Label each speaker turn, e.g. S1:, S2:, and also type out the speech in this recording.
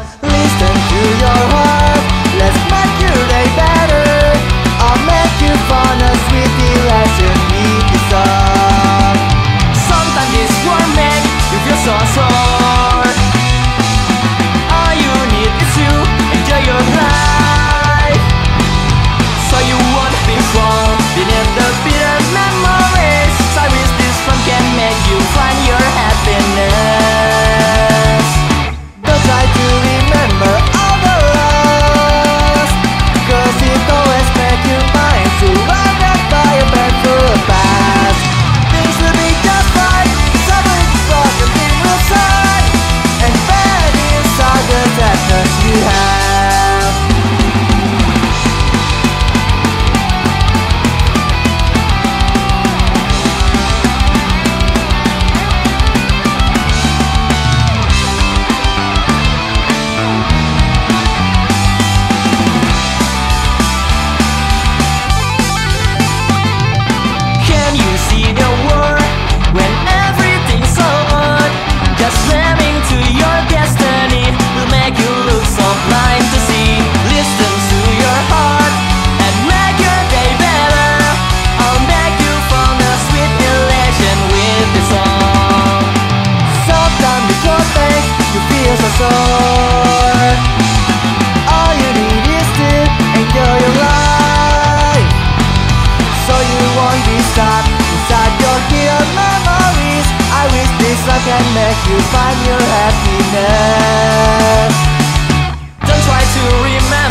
S1: Uh, you find your happiness Don't try to remember